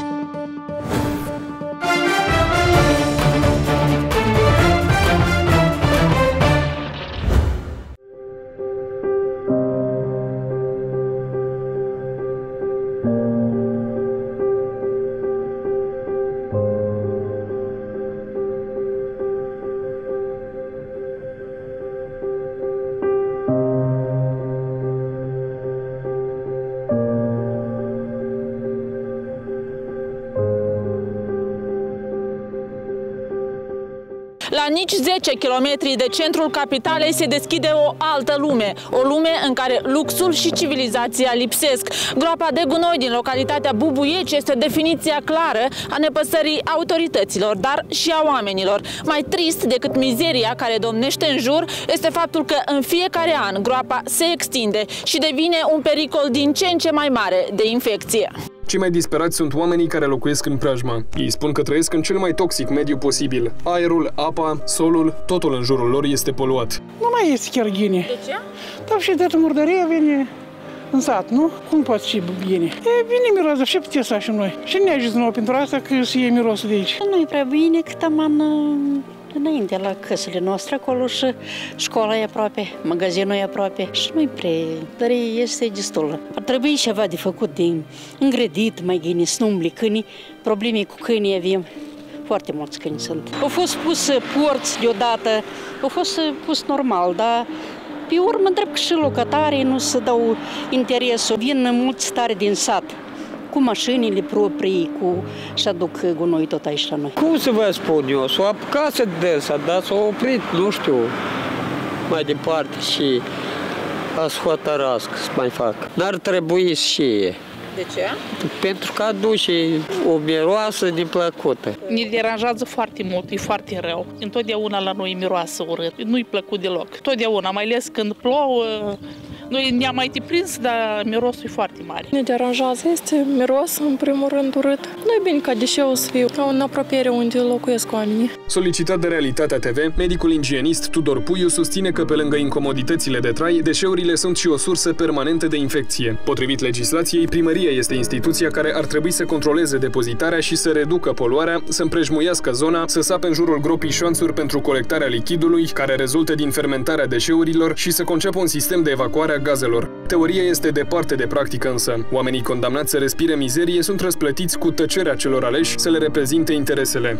you La nici 10 km de centrul capitalei se deschide o altă lume, o lume în care luxul și civilizația lipsesc. Groapa de gunoi din localitatea Bubuieci este definiția clară a nepăsării autorităților, dar și a oamenilor. Mai trist decât mizeria care domnește în jur este faptul că în fiecare an groapa se extinde și devine un pericol din ce în ce mai mare de infecție. Cei mai disperați sunt oamenii care locuiesc în preajmă. Ei spun că trăiesc în cel mai toxic mediu posibil. Aerul, apa, solul, totul în jurul lor este poluat. Nu mai este chiar bine. De ce? Dar și de murdărie vine în sat, nu? Cum poate fi bine? E bine miroase, ce puteți să facem noi? Și ne ajută nouă pentru asta că să iei mirosul de aici. Nu e prea bine cât am an înainte la căsile noastre acolo și școala e aproape, magazinul e aproape și nu-i prea, dar este destul. Ar trebui ceva de făcut, de îngrădit mai bine, să nu umbli câinii, probleme cu câinii avem. Foarte mulți câini sunt. Au fost pus porți deodată, au fost pus normal, dar pe urmă întreb că și locatarii nu se dau interesul. Vin mulți tare din sat cu mașinile proprii, cu și aduc gunoi tot aici la noi. Cum să vă spun eu, s-o apucat să dânsa, dar s-a oprit, nu știu, mai departe și a să hotărască să mai fac. N-ar trebui și De ce? pentru că aduce o miroasă neplăcută. Ne deranjează foarte mult, e foarte rău. Întotdeauna la noi miroasă urât, nu-i plăcut deloc. Totdeauna, mai ales când plouă, noi ne-am mai prins, dar mirosul e foarte mare. Ne deranjează, este miros, în primul rând, urât. Nu e bine ca deșeul să fie ca în apropiere unde locuiesc oamenii. Solicitat de Realitatea TV, medicul igienist Tudor Puiu susține că pe lângă incomoditățile de trai, deșeurile sunt și o sursă permanentă de infecție. Potrivit legislației, primăria este instituția care ar trebui să controleze depozitarea și să reducă poluarea, să împrejmuiască zona, să sape în jurul gropii șanțuri pentru colectarea lichidului, care rezultă din fermentarea deșeurilor și să conceapă un sistem de evacuare a gazelor. Teoria este departe de practică însă. Oamenii condamnați să respire mizerie sunt răsplătiți cu tăcerea celor aleși să le reprezinte interesele.